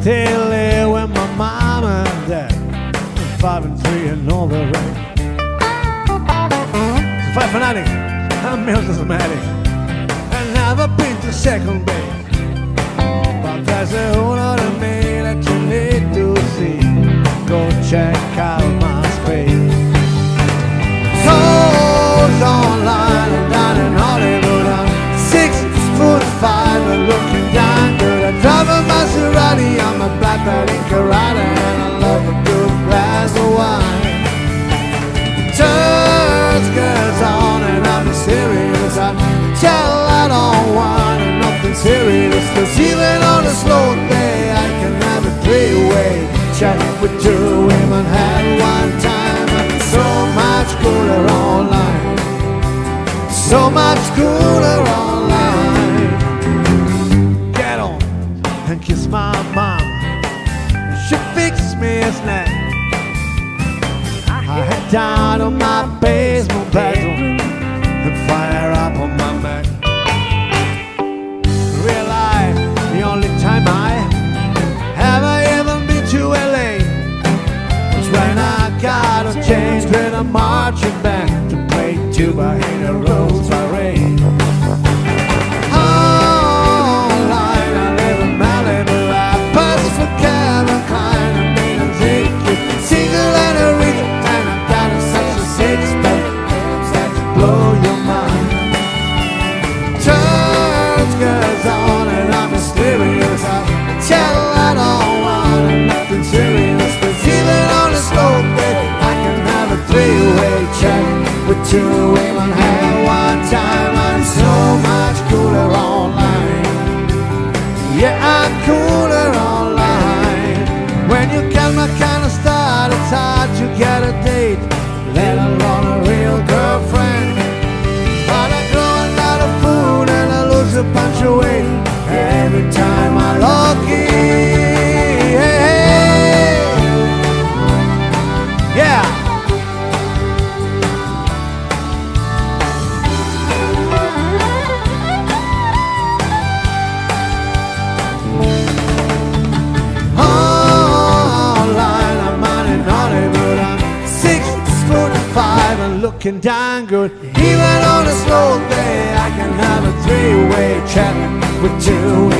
still here with my mom and dad. Five and three and all the rest. So five fanatic, I'm melodramatic. And never been to second base. But there's a whole karate, and I love a good glass of wine. Turns girls on and I'm serious. I tell I don't want nothing serious. Cause even on a slow day, I can have a three-way chat with two women at one time. So much cooler online. So much cooler online. A snack. I head down on my basement bedroom and fire up on my Mac. Realize the only time I ever been to LA was when I got a change with a marching band to play tuba in a rose three-way chat with two women at one time. I'm so much cooler online. Yeah, I'm cooler online. When you get my kind of style, it's hard to get a date, let alone a real girlfriend. But I grow of food and I lose a bunch looking darn good. Even on a slow day, I can have a three-way chat with two.